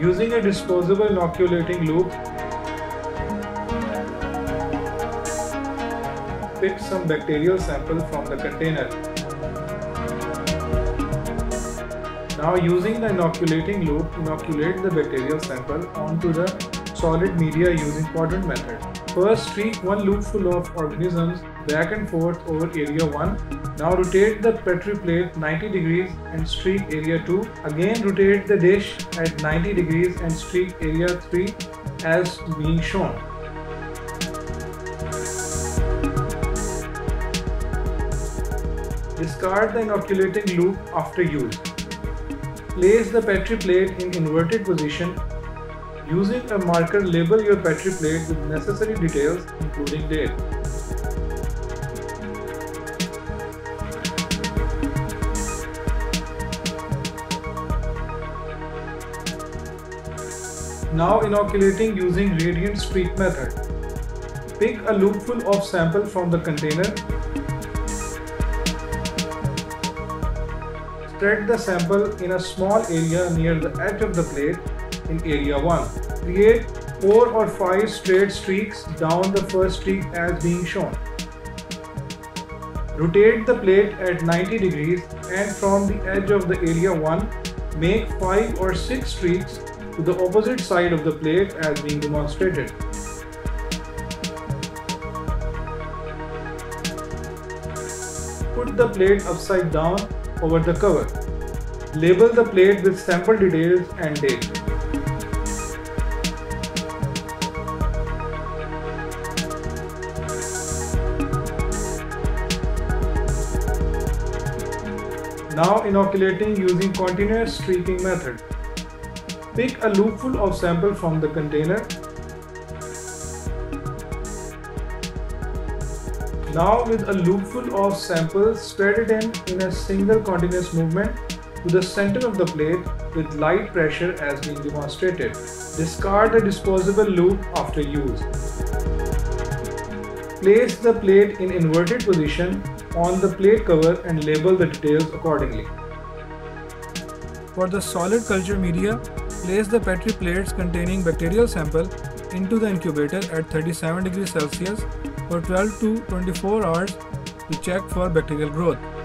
Using a disposable inoculating loop, pick some bacterial sample from the container. Now using the inoculating loop, inoculate the bacterial sample onto the solid media using quadrant method. First streak one loop full of organisms back and forth over area 1. Now rotate the petri plate 90 degrees and streak area 2. Again rotate the dish at 90 degrees and streak area 3 as being shown. Discard the inoculating loop after use. Place the petri plate in inverted position. Using a marker label your petri plate with necessary details including date. Now inoculating using radiant streak method. Pick a loopful of sample from the container. Spread the sample in a small area near the edge of the plate in area 1. Create 4 or 5 straight streaks down the first streak as being shown. Rotate the plate at 90 degrees and from the edge of the area 1 make 5 or 6 streaks to the opposite side of the plate as being demonstrated. Put the plate upside down over the cover. Label the plate with sample details and date. Now inoculating using continuous streaking method. Pick a loopful of sample from the container. Now with a loopful of sample, spread it in in a single continuous movement to the center of the plate with light pressure as being demonstrated. Discard the disposable loop after use. Place the plate in inverted position on the plate cover and label the details accordingly. For the solid culture media, place the petri plates containing bacterial sample into the incubator at 37 degrees Celsius for 12 to 24 hours to check for bacterial growth.